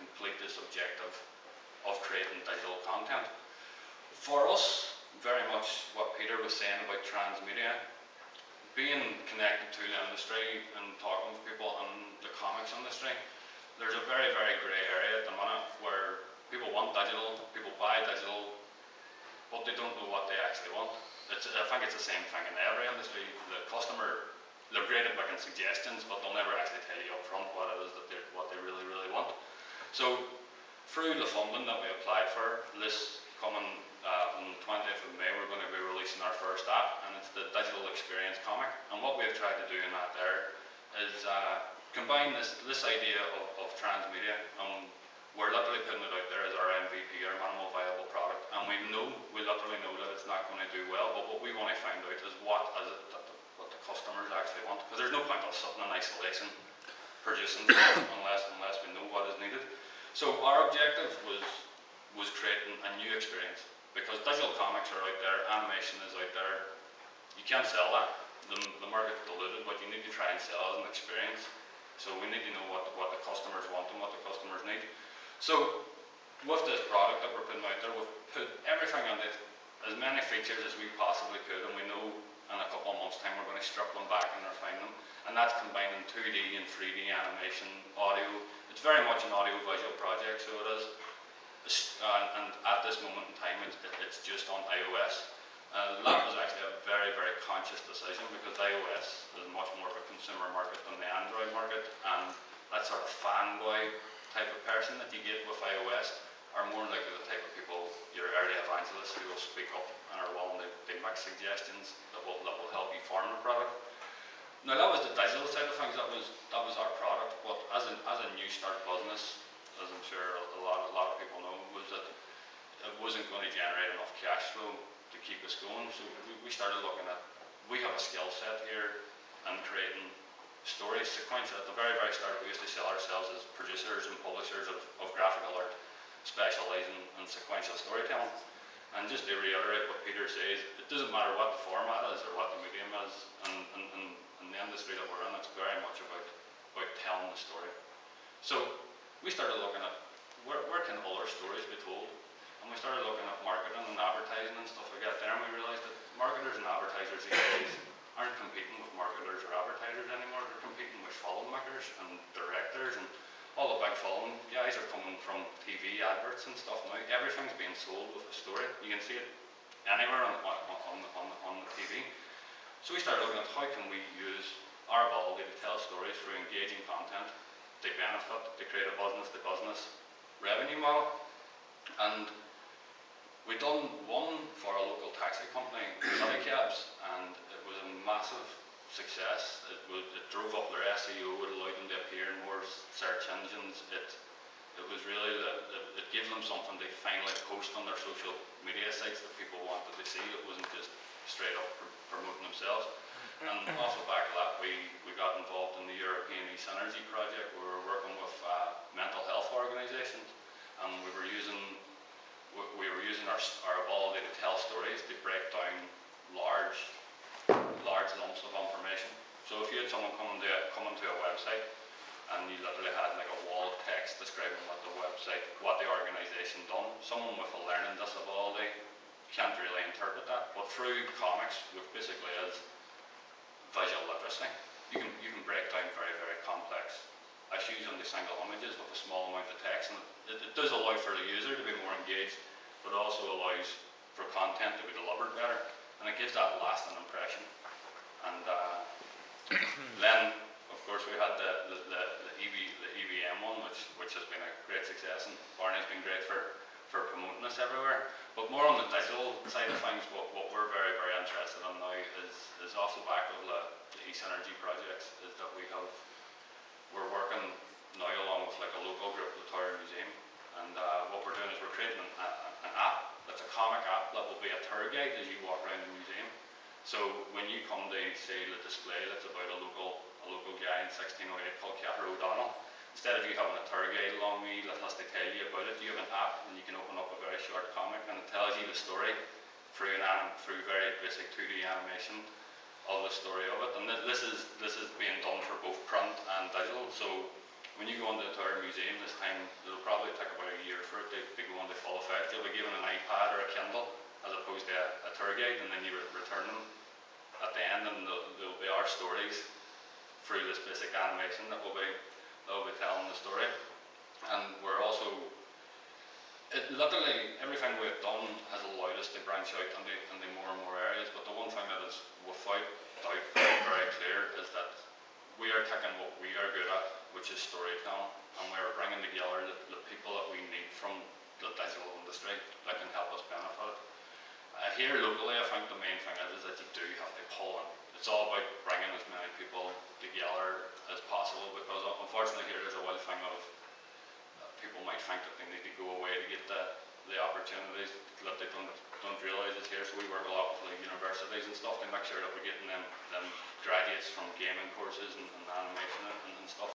complete this objective of creating digital content. For us, very much what Peter was saying about transmedia, being connected to the industry and talking to people in the comics industry, there's a very, very grey area at the minute where people want digital, people buy digital, but they don't know what they actually want. It's, I think it's the same thing in every industry. The customer, they're great at making suggestions, but they'll never actually tell you up front what it is that they what they really, really want. So through the funding that we applied for, this coming uh, on the 20th of May, we're going to be releasing our first app, and it's the Digital Experience Comic. And what we've tried to do in that there is uh, combine this, this idea of, of transmedia, and we're literally putting it out there as our MVP, our minimal viable product, and we know, we literally know that it's not going to do well, but what we want to find out is what is it that the, what the customers actually want, because there's no point of sitting in isolation producing unless, unless we know what is needed. So our objective was was creating a new experience because digital comics are out there, animation is out there. You can't sell that. The, the market's diluted, but you need to try and sell as an experience. So we need to know what what the customers want and what the customers need. So with this product that we're putting out there, we've put everything on it, as many features as we possibly could, and we know in a couple of months' time we're going to strip them back and refine them. And that's combining 2D and 3D animation, audio, it's very much an audio-visual project, so it is. Uh, and at this moment in time, it's, it's just on iOS. Uh, that was actually a very, very conscious decision because iOS is much more of a consumer market than the Android market, and that sort of fanboy type of person that you get with iOS are more likely the type of people, your early evangelists who will speak up and are willing to make suggestions that will, that will help you form the product. Now that was the digital side of things. That was that was our product. But as a as a new start business, as I'm sure a lot a lot of people know, was that it wasn't going to generate enough cash flow to keep us going. So we, we started looking at we have a skill set here in creating stories sequential. At the very very start, we used to sell ourselves as producers and publishers of, of graphical art, specialising in sequential storytelling. And just to reiterate what Peter says, it doesn't matter what the format is or what the medium is, and, and, and in the industry that we're in, it's very much about, about telling the story. So we started looking at where, where can other stories be told? And we started looking at marketing and advertising and stuff like that there, and we realised that marketers and advertisers these days aren't competing with marketers or advertisers anymore, they're competing with filmmakers and directors and all the big film guys are coming from TV adverts and stuff now. Everything's being sold with a story. You can see it anywhere on, on, on, on, on the TV. So we started looking at how can we use our ability to tell stories through engaging content to benefit, to create a business to business revenue model. And we done one for a local taxi company, City Cabs, and it was a massive success. It, it drove up their SEO, it allowed them to appear in more search engines. It it was really that it, it gave them something to finally post on their social media sites that people wanted to see. It wasn't just straight up pr promoting themselves. And off the back of that, we, we got involved in the European e-Synergy project. We were working with uh, mental health organisations, and we were using we, we our ability to tell stories to break down large large lumps of information. So if you had someone coming to a, coming to a website and you literally had like a wall of text describing what the website, what the organisation done, someone with a learning disability can't really interpret that. But through comics, which basically is visual literacy, you can, you can break down very, very complex issues into single images with a small amount of text. And it, it does allow for the user to be more engaged, but also allows for content to be delivered better. And it gives that lasting impression. And uh, then, of course, we had the, the, the, the, EV, the EVM one, which, which has been a great success. And Barney's been great for for promoting us everywhere. But more on the digital side of things, what, what we're very, very interested in now is, is off the back of the, the e-Synergy projects, is that we have, we're working now along with like a local group, the Tower Museum, and uh, what we're doing is we're creating an, an app that's a comic app that will be a tour guide as you walk around the museum. So when you come to see the display that's about a local a local guy in 1608 called Cahir O'Donnell, Instead of you having a tour guide along with that has to tell you about it, you have an app and you can open up a very short comic and it tells you the story through an anim through very basic 2D animation of the story of it. And th this is this is being done for both print and digital. So when you go into a Tower Museum this time, it'll probably take about a year for it to, to go into full effect. You'll be given an iPad or a Kindle as opposed to a, a tour guide, and then you re- return them at the end, and there'll, there'll be our stories through this basic animation that will be that will be telling the story. And we're also it literally everything we've done has allowed us to branch out into, into more and more areas. But the one thing that is without doubt very clear is that we are taking what we are good at, which is storytelling, and we're bringing together the, the people that we need from the digital industry that can help us benefit. Uh, here locally, I think the main thing is, is that you do have to pull in. It's all about bringing as many people together as possible because unfortunately here there's a wild thing of uh, people might think that they need to go away to get the, the opportunities that they don't don't realise is here. So we work a lot with like universities and stuff to make sure that we're getting them them graduates from gaming courses and, and animation and, and stuff